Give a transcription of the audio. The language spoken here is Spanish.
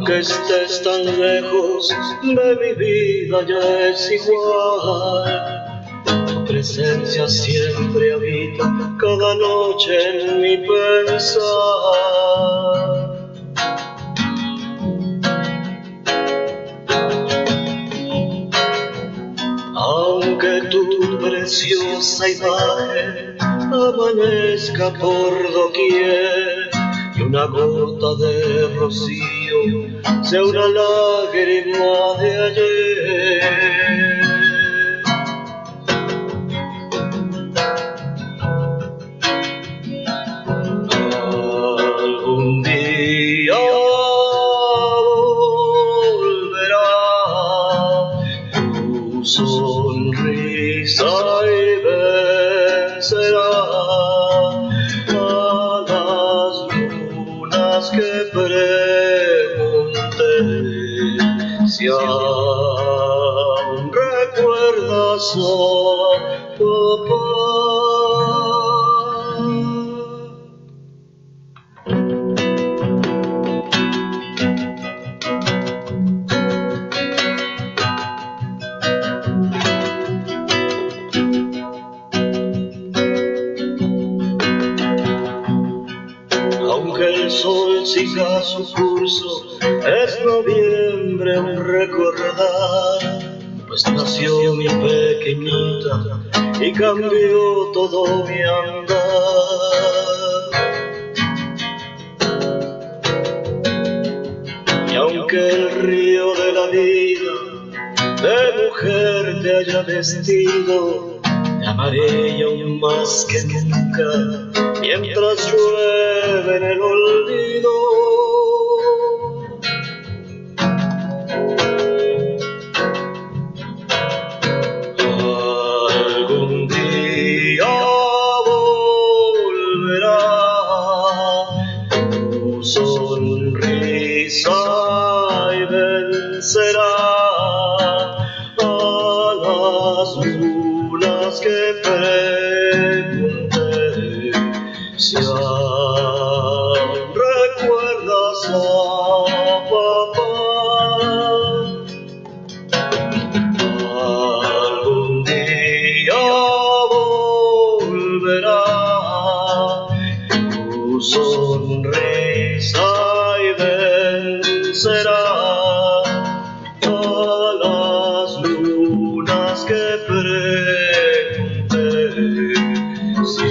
estés tan lejos de mi vida ya es igual. Tu presencia siempre habita cada noche en mi pensar. Aunque tu preciosa imagen amanezca por doquier y una gota de rocío sea una lágrima de ayer. Sonrisa lunas que pregunté si aún recuerdas a papá. Sol siga su curso, es noviembre un recordar, pues nació mi pequeñita y cambió todo mi andar. Y aunque el río de la vida de mujer te haya vestido, te amaré aún más que nunca, mientras llueve en el olvido. Algún día volverá tu sonrisa y vencerá a las lunas que si recuerdas a papá, algún día volverá. Tu sonrisa y vencerá a las lunas que pregunté. Si